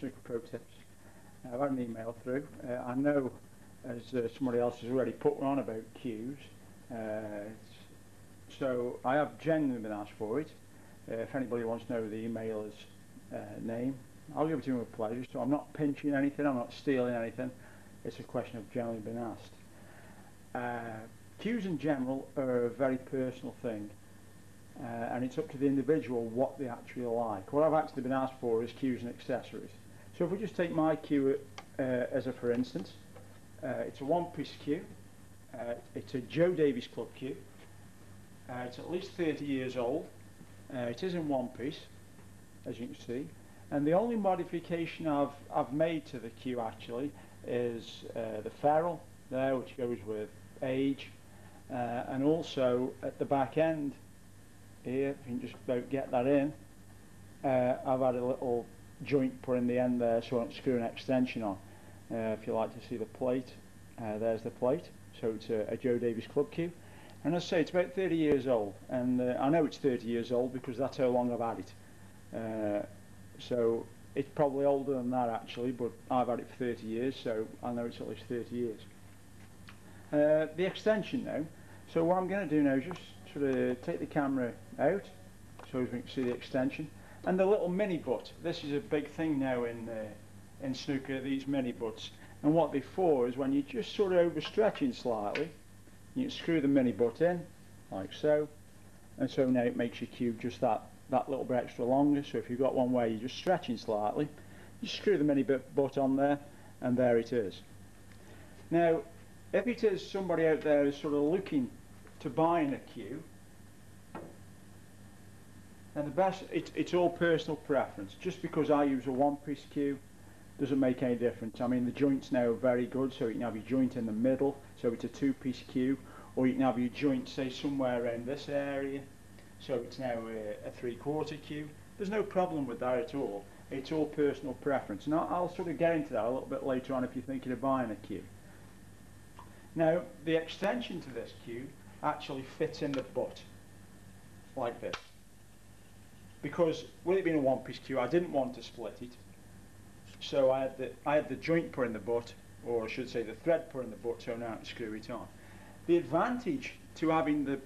Snooker Pro I've had an email through. Uh, I know, as uh, somebody else has already put on about cues, uh, so I have genuinely been asked for it. Uh, if anybody wants to know the emailer's uh, name, I'll give it to him with pleasure. So I'm not pinching anything, I'm not stealing anything. It's a question of generally been asked. Cues in general are a very personal thing. Uh, and it's up to the individual what they actually like. What I've actually been asked for is cues and accessories. So if we just take my cue uh, as a for instance, uh, it's a one-piece cue. Uh, it's a Joe Davis Club cue. Uh, it's at least 30 years old. Uh, it is in one piece, as you can see. And the only modification I've, I've made to the cue actually is the ferrule there, which goes with age. and also at the back end, here, if you can just about get that in, uh, I've had a little joint put in the end there so I don't screw an extension on. Uh, if you like to see the plate, uh, there's the plate. So it's a, a, Joe Davis Club cue. And as I say, it's about 30 years old. And uh, I know it's 30 years old because that's how long I've had it. Uh, so it's probably older than that actually, but I've had it for 30 years, so I know it's at least 30 years. Uh, the extension now. So what I'm going to do now is just sort of take the camera out so we can see the extension and the little mini butt this is a big thing now in uh, in snooker these mini butts. And what they're for is when you're just sort of overstretching slightly you screw the mini butt in like so. And so now it makes your cue just that that little bit extra longer. So if you've got one where you're just stretching slightly you screw the mini butt on there and there it is. Now if it is somebody out there is sort of looking to buying a cue. And the best, it, it's all personal preference. Just because I use a one-piece cue doesn't make any difference. I mean, the joints now are very good, so you can have your joint in the middle, so it's a two-piece cue, or you can have your joint, say, somewhere around this area, so it's now a, a three-quarter cue. There's no problem with that at all. It's all personal preference. And I'll, sort of get into that a little bit later on if you're thinking of buying a cue. Now, the extension to this cue actually fits in the butt like this because with it being a one-piece cue I didn't want to split it. So I had the I had the joint put in the butt or I should say the thread put in the butt so now can screw it on the advantage to having the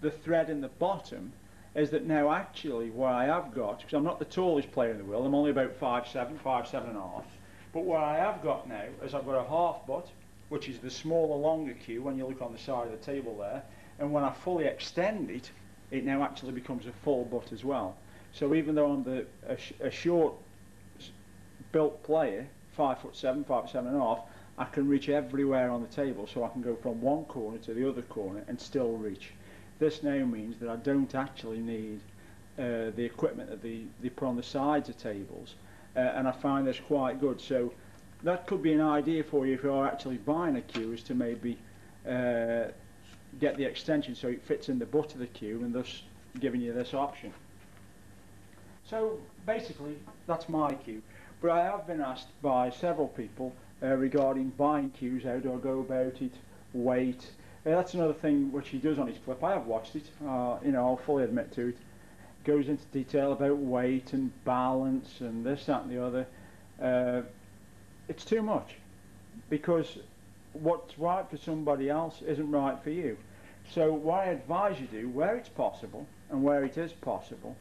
the thread in the bottom is that now actually what I have got because I'm not the tallest player in the world I'm only about five seven five seven and a half but what I have got now is I've got a half butt which is the smaller longer cue when you look on the side of the table there and when I fully extend it it now actually becomes a full butt as well. So even though I'm the, a, sh a short built player, five foot seven, five foot seven and a half, I can reach everywhere on the table so I can go from one corner to the other corner and still reach. This now means that I don't actually need uh, the equipment that they, they put on the sides of tables uh, and I find this quite good. So that could be an idea for you if you are actually buying a cue is to maybe uh, get the extension so it fits in the butt of the cue and thus giving you this option. So basically that's my cue but I have been asked by several people uh, regarding buying cues, how do I go about it, weight. Uh, that's another thing which he does on his clip. I have watched it, uh, you know, I'll fully admit to it. Goes into detail about weight and balance and this, that and the other. Uh, it's too much because what's right for somebody else isn't right for you. So what I advise you do, where it's possible and where it is possible,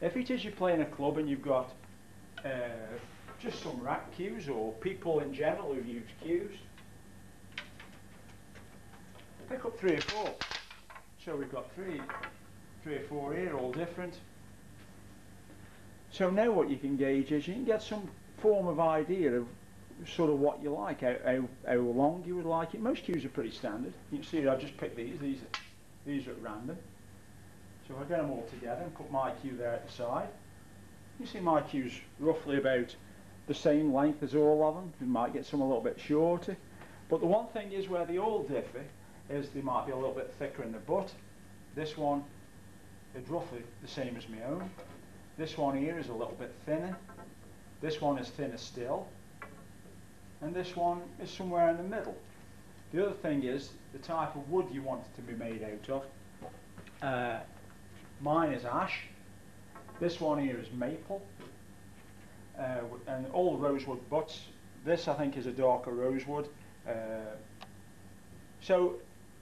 if it is you play in a club and you've got uh, just some rack cues or people in general who use cues, pick up three or four. So we've got three, three or four here, all different. So now what you can gauge is you can get some form of idea of sort of what you like, how, how, how long you would like it. Most cues are pretty standard. You can see I've just picked these. These these are at random. So if I get them all together and put my cue there at the side, you see my cue's roughly about the same length as all of them. You might get some a little bit shorter. But the one thing is where they all differ is they might be a little bit thicker in the butt. This one is roughly the same as my own. This one here is a little bit thinner. This one is thinner still. And this one is somewhere in the middle. The other thing is the type of wood you want it to be made out of. Uh, mine is ash. This one here is maple. uh, and all rosewood butts. This I think is a darker rosewood. Uh, so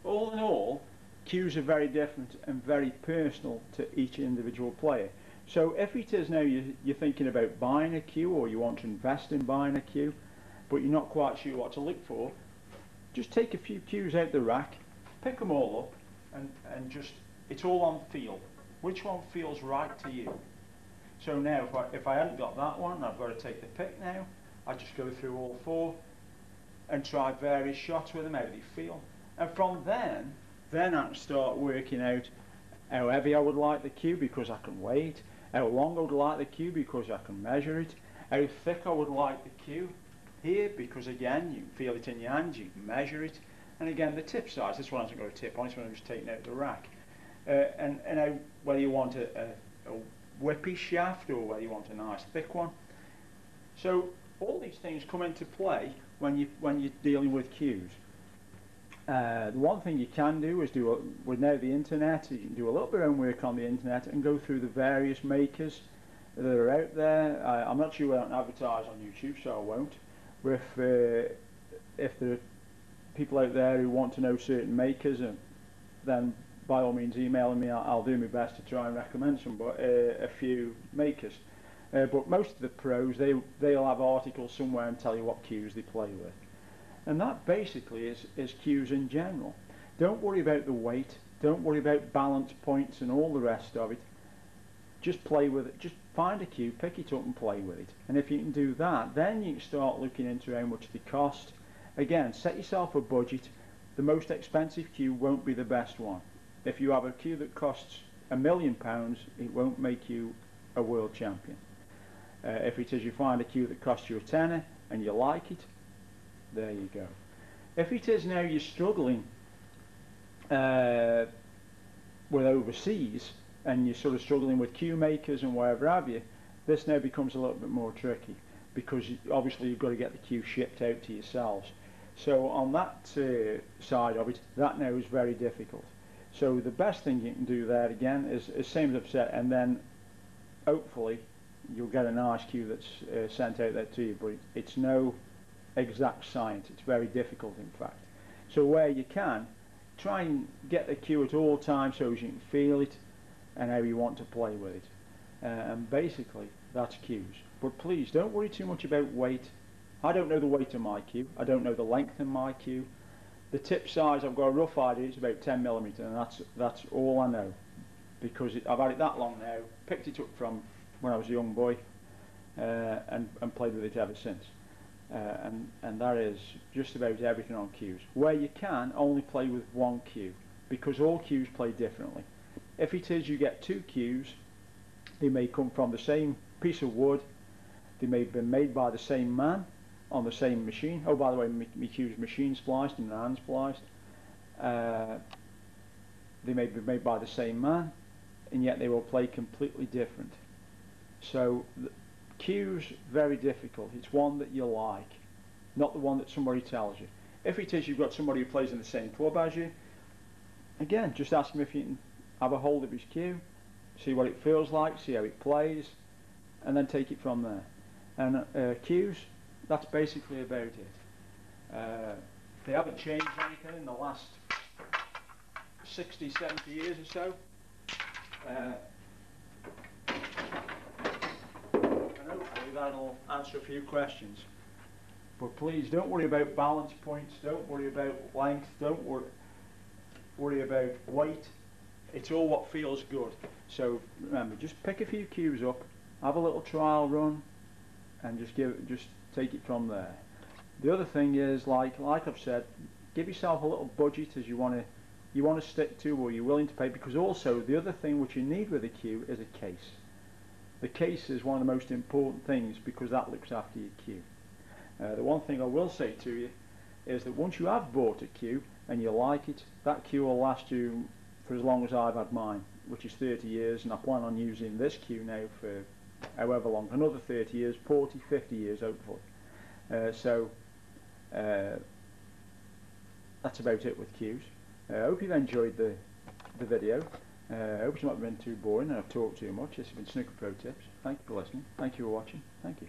all in all, cues are very different and very personal to each individual player. So if it is now you're thinking about buying a cue or you want to invest in buying a cue, but you're not quite sure what to look for, just take a few cues out the rack, pick them all up, and, and just, it's all on feel. Which one feels right to you? So now, if I, if I hadn't got that one, I've got to take the pick now. I just go through all four and try various shots with them, how they feel. And from then, then I start working out how heavy I would like the cue because I can weigh it, how long I would like the cue because I can measure it, how thick I would like the cue here because again, you feel it in your hands, you measure it. And again, the tip size, this one hasn't got a tip on it, so I'm just taking out the rack. Uh, and, and how, whether you want a, a, a whippy shaft or whether you want a nice thick one. So all these things come into play when you when you're dealing with cues. Uh, the one thing you can do is do a, with now the internet, you can do a little bit of homework on the internet and go through the various makers that are out there. I, I'm not sure I don't advertise on YouTube, so I won't. If uh, if there are people out there who want to know certain makers, uh, then by all means email me. I'll, I'll do my best to try and recommend some, but uh, a few makers. Uh, but most of the pros, they they'll have articles somewhere and tell you what cues they play with, and that basically is is cues in general. Don't worry about the weight. Don't worry about balance points and all the rest of it. Just play with it. Just find a cue, pick it up and play with it. And if you can do that, then you can start looking into how much they cost. Again, set yourself a budget. The most expensive cue won't be the best one. If you have a cue that costs a million pounds, it won't make you a world champion. Uh, if it is you find a cue that costs you a tenner and you like it, there you go. If it is now you're struggling uh, with overseas and you're sort of struggling with cue makers and whatever have you, this now becomes a little bit more tricky because obviously you've got to get the cue shipped out to yourselves. So on that uh, side of it, that now is very difficult. So the best thing you can do there again is, is same as I've said, and then hopefully you'll get a nice cue that's uh, sent out there to you, but it's no exact science. It's very difficult, in fact. So where you can, try and get the cue at all times so you can feel it and how you want to play with it. Uh, and basically, that's cues. But please, don't worry too much about weight. I don't know the weight of my cue. I don't know the length of my cue. The tip size, I've got a rough idea, it's about 10 millimetre, and that's that's all I know. Because it, I've had it that long now, picked it up from when I was a young boy, uh, and, and played with it ever since. Uh, and, and that is just about everything on cues. Where you can, only play with one cue, because all cues play differently. If it is you get two cues, they may come from the same piece of wood, they may have been made by the same man on the same machine. Oh, by the way, my, cue's machine spliced and hand spliced. Uh, they may be made by the same man, and yet they will play completely different. So, cues very difficult. It's one that you like, not the one that somebody tells you. If it is you've got somebody who plays in the same club as you, again, just ask them if you can have a hold of his cue, see what it feels like, see how it plays, and then take it from there. And uh, cues, that's basically about it. Uh, they haven't changed anything in the last 60, 70 years or so. Uh, and hopefully that'll answer a few questions. But please don't worry about balance points, don't worry about length, don't wor worry about weight. It's all what feels good. So remember, just pick a few cues up, have a little trial run, and just give just take it from there. The other thing is, like like I've said, give yourself a little budget as you want to you want to stick to or you're willing to pay. Because also the other thing which you need with a cue is a case. The case is one of the most important things because that looks after your cue. Uh, the one thing I will say to you is that once you have bought a cue and you like it, that cue will last you for as long as I've had mine, which is 30 years, and I plan on using this cue now for however long, another 30 years, 40, 50 years hopefully. Uh, so uh, that's about it with cues. I uh, hope you've enjoyed the, the video. I uh, hope it's not been too boring and I've talked too much. This has been Snooker Pro Tips. Thank you for listening. Thank you for watching. Thank you.